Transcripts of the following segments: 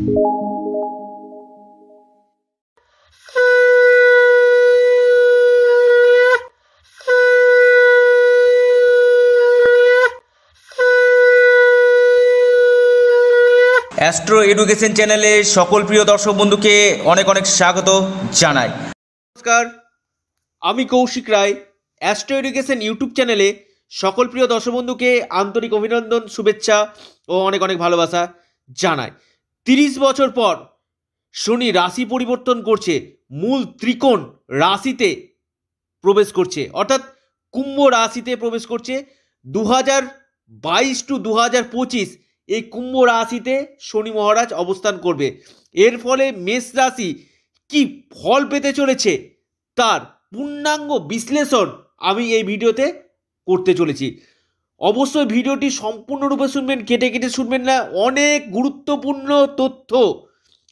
Astro education চ্যানেলে সকল প্রিয় দর্শক বন্ধুকে অনেক অনেক স্বাগত জানাই। নমস্কার, আমি Kaushik Roy. Astro education YouTube চ্যানেলে সকল প্রিয় দর্শক বন্ধুকে আন্তরিক অভিনন্দন, শুভেচ্ছা ও অনেক অনেক ভালোবাসা জানাই। তিরিশ বছর পর শনি রাশি পরিবর্তন করছে, মূল ত্রিকোণ রাশিতে প্রবেশ করছে। অর্থাৎ কুম্ভ রাশিতে প্রবেশ করছে। দু হাজার বাইশ টু দু হাজার পঁচিশ এই কুম্ভ রাশিতে শনি মহারাজ অবস্থান করবে। এর ফলে মেষ রাশি কি ফল পেতে চলেছে তার পূর্ণাঙ্গ বিশ্লেষণ আমি এই ভিডিওতে করতে চলেছি। অবশ্যই ভিডিওটি সম্পূর্ণরূপে শুনবেন, কেটে কেটে শুনবেন না, অনেক গুরুত্বপূর্ণ তথ্য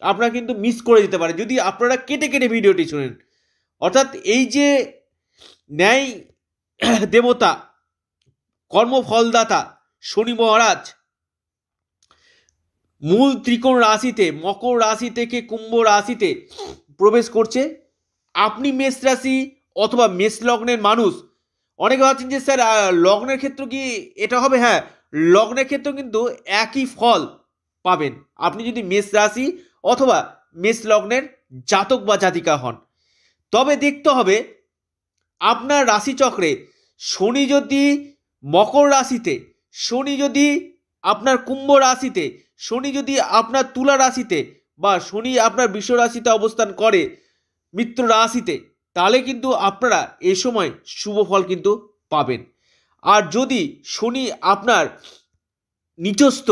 আপনারা কিন্তু মিস করে দিতে পারে যদি আপনারা কেটে কেটে ভিডিওটি শুনেন, অর্থাৎ এই যে ন্যায় দেবতা, কর্মফলদাতা শনি মহারাজ, মূল ত্রিকোণ রাশিতে, মকর রাশি থেকে কুম্ভ রাশিতে প্রবেশ করছে, আপনি মেষ রাশি অথবা মেষ লগ্নের মানুষ অনেকে ভাবছেন যে স্যার লগ্নের ক্ষেত্রে কি এটা হবে? হ্যাঁ লগ্নের ক্ষেত্রেও কিন্তু একই ফল পাবেন। আপনি যদি মেষ রাশি অথবা মেষ লগ্নের জাতক বা জাতিকা হন, তবে দেখতে হবে আপনার রাশিচক্রে শনি যদি মকর রাশিতে, শনি যদি আপনার কুম্ভ রাশিতে, শনি যদি আপনার তুলা রাশিতে বা শনি আপনার বিশ্ব রাশিতে অবস্থান করে, মিত্র রাশিতে তাহলে কিন্তু আপনারা এ সময় শুভ ফল কিন্তু পাবেন। আর যদি শনি আপনার নিচস্থ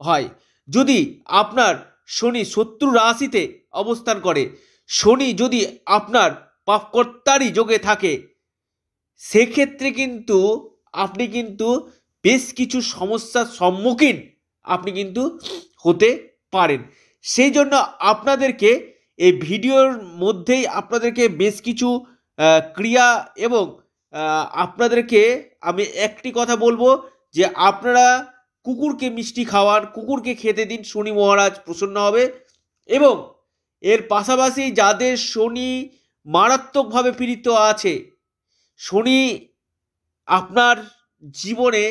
হয়, যদি আপনার শনি শত্রু রাশিতে অবস্থান করে, শনি যদি আপনার পাপকর্তারই যোগে থাকে, সেক্ষেত্রে কিন্তু আপনি কিন্তু বেশ কিছু সমস্যার সম্মুখীন আপনি কিন্তু হতে পারেন। সেই জন্য আপনাদেরকে এই ভিডিওর মধ্যেই আপনাদেরকে বেশ কিছু ক্রিয়া এবং আপনাদেরকে আমি একটি কথা বলব যে আপনারা কুকুরকে মিষ্টি খাওয়ান, কুকুরকে খেতে দিন, শনি মহারাজ প্রসন্ন হবে এবং এর পাশাপাশি যাদের শনি মারাত্মকভাবে পীড়িত আছে, শনি আপনার জীবনে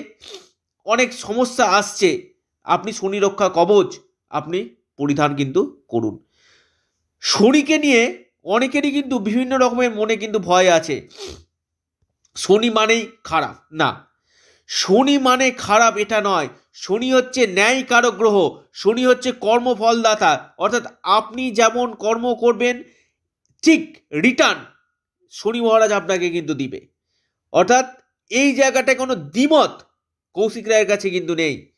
অনেক সমস্যা আসছে, আপনি শনি রক্ষা কবচ, আপনি পরিধান কিন্তু করুন। শনিকে নিয়ে অনেকেরই কিন্তু বিভিন্ন রকমের মনে কিন্তু ভয় আছে। শনি মানেই খারাপ। না, শনি মানে খারাপ এটা নয়। শনি হচ্ছে ন্যায় কারক গ্রহ। শনি হচ্ছে কর্মফলদাতা। অর্থাৎ আপনি যেমন কর্ম করবেন, ঠিক রিটার্ন শনি মহারাজ আপনাকে কিন্তু দিবে। অর্থাৎ এই জায়গাটায় কোনো দ্বিমত কৌশিক রায়ের কাছে কিন্তু নেই।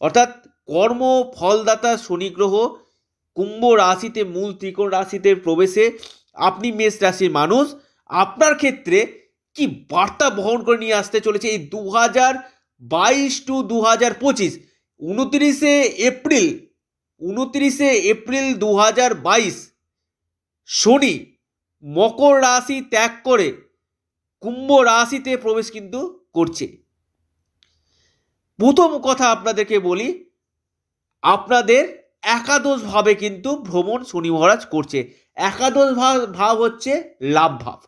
অর্থাৎ কর্ম ফলদাতা শনি গ্রহ কুম্ভ রাশিতে মূল ত্রিকোণ রাশিতে প্রবেশে আপনি মেষ রাশির মানুষ, আপনার ক্ষেত্রে কি বার্তা বহন করে নিয়ে আসতে চলেছে এই দু হাজার বাইশ টু দু হাজার পঁচিশ, উনত্রিশে এপ্রিল উনত্রিশে এপ্রিল দু হাজার বাইশ, শনি মকর রাশি ত্যাগ করে কুম্ভ রাশিতে প্রবেশ কিন্তু করছে। প্রথম কথা আপনাদেরকে বলি, আপনাদের একাদশভাবে কিন্তু ভ্রমণ শনি মহারাজ করছে। একাদশ ভাব ভাব হচ্ছে লাভ ভাব।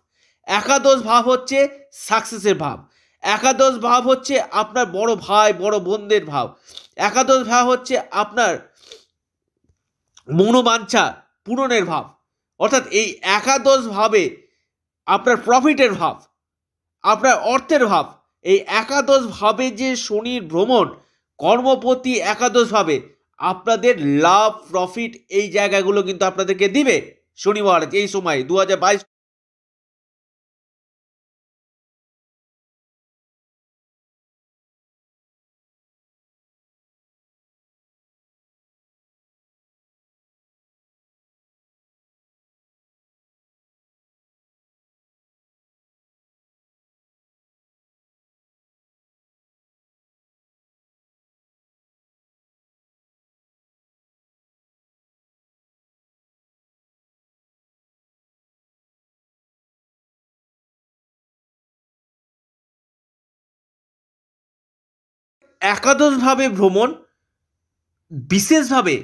একাদশ ভাব হচ্ছে সাকসেসের ভাব। একাদশ ভাব হচ্ছে আপনার বড় ভাই, বড় বোনদের ভাব। একাদশ ভাব হচ্ছে আপনার মনোবাঞ্ছা পূরণের ভাব। অর্থাৎ এই একাদশ ভাবে আপনার প্রফিটের ভাব, আপনার অর্থের ভাব, এই একাদশ ভাবে যে শনির ভ্রমণ, কর্মপতি একাদশ ভাবে আপনাদের লাভ প্রফিট এই জায়গাগুলো কিন্তু আপনাদেরকে দিবে শনিবার এই সময় দু হাজার বাইশ একাদশভাবে ভ্রমণ, বিশেষভাবে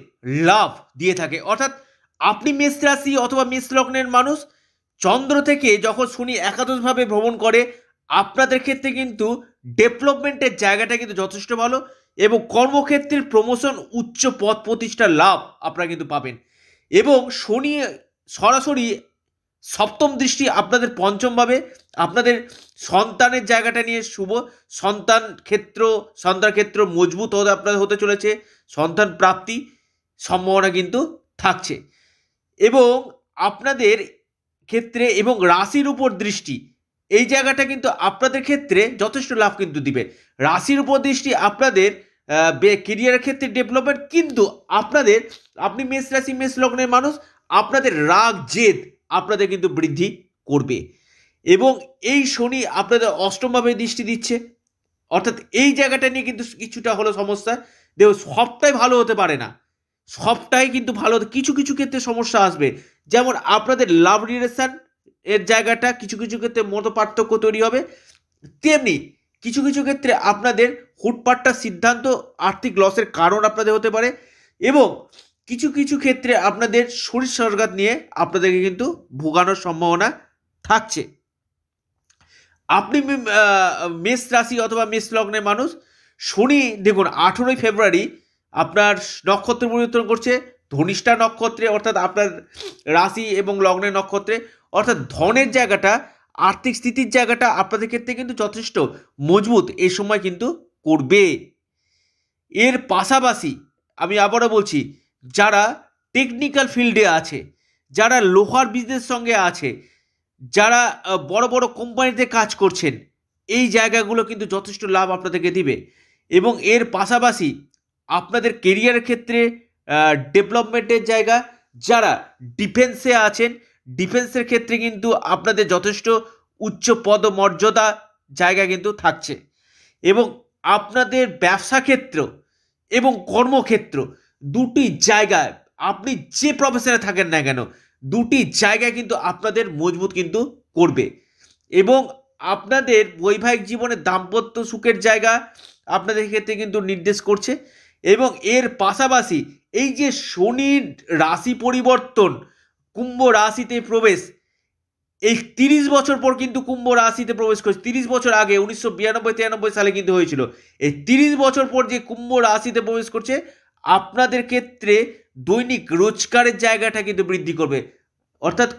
লাভ দিয়ে থাকে। অর্থাৎ আপনি মেষ রাশি অথবা মেষ লগ্নের মানুষ, চন্দ্র থেকে যখন শনি একাদশভাবে ভ্রমণ করে, আপনাদের ক্ষেত্রে কিন্তু ডেভেলপমেন্টের জায়গাটা কিন্তু যথেষ্ট ভালো এবং কর্মক্ষেত্রের প্রমোশন, উচ্চ পদ প্রতিষ্ঠার লাভ আপনারা কিন্তু পাবেন। এবং শনি সরাসরি সপ্তম দৃষ্টি আপনাদের পঞ্চমভাবে আপনাদের সন্তানের জায়গাটা নিয়ে শুভ সন্তান ক্ষেত্র সন্তান ক্ষেত্র মজবুত হতে আপনাদের হতে চলেছে, সন্তান প্রাপ্তি সম্ভাবনা কিন্তু থাকছে। এবং আপনাদের ক্ষেত্রে এবং রাশির উপর দৃষ্টি, এই জায়গাটা কিন্তু আপনাদের ক্ষেত্রে যথেষ্ট লাভ কিন্তু দিবে। রাশির উপর দৃষ্টি আপনাদের কেরিয়ারের ক্ষেত্রে ডেভেলপমেন্ট কিন্তু আপনাদের, আপনি মেষ রাশি, মেষ লগ্নের মানুষ, আপনাদের রাগ, জেদ আপনাদের কিন্তু বৃদ্ধি করবে। এবং এই শনি আপনাদের অষ্টমভাবে দৃষ্টি দিচ্ছে। অর্থাৎ এই জায়গাটা নিয়ে কিন্তু কিছুটা হলো সমস্যা। দেখো সবটাই ভালো হতে পারে না। সবটাই কিন্তু ভালো কিছু কিছু ক্ষেত্রে সমস্যা আসবে। যেমন আপনাদের লাভ রিলেশন এর জায়গাটা কিছু কিছু ক্ষেত্রে মতো পার্থক্য তৈরি হবে। তেমনি কিছু কিছু ক্ষেত্রে আপনাদের হুটপাট্টা সিদ্ধান্ত আর্থিক লসের কারণ আপনাদের হতে পারে এবং কিছু কিছু ক্ষেত্রে আপনাদের শরীর সরগাত নিয়ে আপনাদেরকে কিন্তু ভোগানোর সম্ভাবনা থাকছে। আপনি মেষ রাশি অথবা মেষ লগ্নের মানুষ, শনি, দেখুন, আঠেরোই ফেব্রুয়ারি আপনার নক্ষত্র পরিবর্তন করছে, ধনিষ্ঠা নক্ষত্রে, অর্থাৎ আপনার রাশি এবং লগ্নের নক্ষত্রে, অর্থাৎ ধনের জায়গাটা, আর্থিক স্থিতির জায়গাটা আপনাদের ক্ষেত্রে কিন্তু যথেষ্ট মজবুত এ সময় কিন্তু করবে। এর পাশাপাশি আমি আবারও বলছি, যারা টেকনিক্যাল ফিল্ডে আছে, যারা লোহার বিজনেস সঙ্গে আছে যারা বড় বড় কোম্পানিতে কাজ করছেন, এই জায়গাগুলো কিন্তু যথেষ্ট লাভ আপনাদেরকে দিবে। এবং এর পাশাপাশি আপনাদের কেরিয়ারের ক্ষেত্রে ডেভেলপমেন্টের জায়গা, যারা ডিফেন্সে আছেন ডিফেন্সের ক্ষেত্রে কিন্তু আপনাদের যথেষ্ট উচ্চ পদ মর্যাদা জায়গা কিন্তু থাকছে। এবং আপনাদের ব্যবসা ক্ষেত্র এবং কর্মক্ষেত্র দুটি জায়গায় আপনি যে প্রফেশনে থাকেন না কেন দুটি জায়গায় কিন্তু আপনাদের মজবুত কিন্তু করবে। এবং আপনাদের বৈবাহিক জীবনে দাম্পত্য সুখের জায়গা আপনাদের ক্ষেত্রে কিন্তু নির্দেশ করছে। এবং এর পাশাপাশি এই যে শনির রাশি পরিবর্তন, কুম্ভ রাশিতে প্রবেশ, এই তিরিশ বছর পর কিন্তু কুম্ভ রাশিতে প্রবেশ করেছে তিরিশ বছর আগে উনিশশো বিরানব্বই তিরানব্বই সালে কিন্তু হয়েছিল। এই তিরিশ বছর পর যে কুম্ভ রাশিতে প্রবেশ করছে আপনাদের ক্ষেত্রে দৈনিক রোজগারের জায়গাটা কিন্তু বৃদ্ধি করবে। অর্থাৎ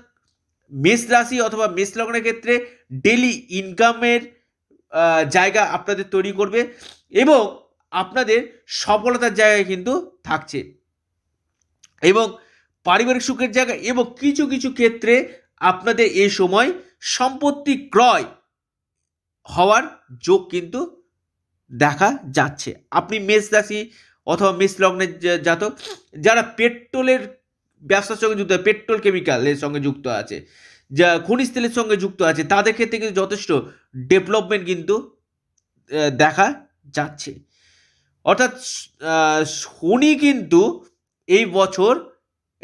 মেষ রাশি অথবা মেষ লগ্নের ক্ষেত্রে ডেলি ইনকামের জায়গা আপনাদের তৈরি করবে এবং আপনাদের সফলতার জায়গায় কিন্তু থাকছে। এবং পারিবারিক সুখের জায়গা এবং কিছু কিছু ক্ষেত্রে আপনাদের এই সময় সম্পত্তি ক্রয় হওয়ার যোগ কিন্তু দেখা যাচ্ছে। আপনি মেষ রাশি অথবা মেষ লগ্নের জাতক, যারা পেট্রোলের ব্যবসার সঙ্গে যুক্ত, পেট্রোল কেমিক্যালের সঙ্গে যুক্ত আছে, যা খনিজ তেলের সঙ্গে যুক্ত আছে, তাদের ক্ষেত্রে কিন্তু যথেষ্ট ডেভেলপমেন্ট কিন্তু দেখা যাচ্ছে। অর্থাৎ শনি কিন্তু এই বছর,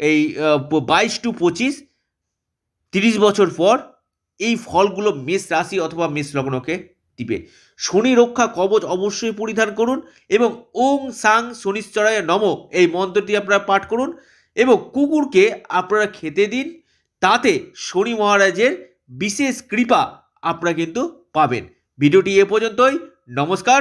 এই বাইশ টু পঁচিশ, তিরিশ বছর পর এই ফলগুলো মেষ রাশি অথবা মেষ লগ্নকে দিবে। শনি রক্ষা কবচ অবশ্যই পরিধান করুন এবং ওং সাং শনিশ্চরায় নম এই মন্ত্রটি আপনারা পাঠ করুন এবং কুকুরকে আপনারা খেতে দিন, তাতে শনি মহারাজের বিশেষ কৃপা আপনারা কিন্তু পাবেন। ভিডিওটি এ পর্যন্তই, নমস্কার।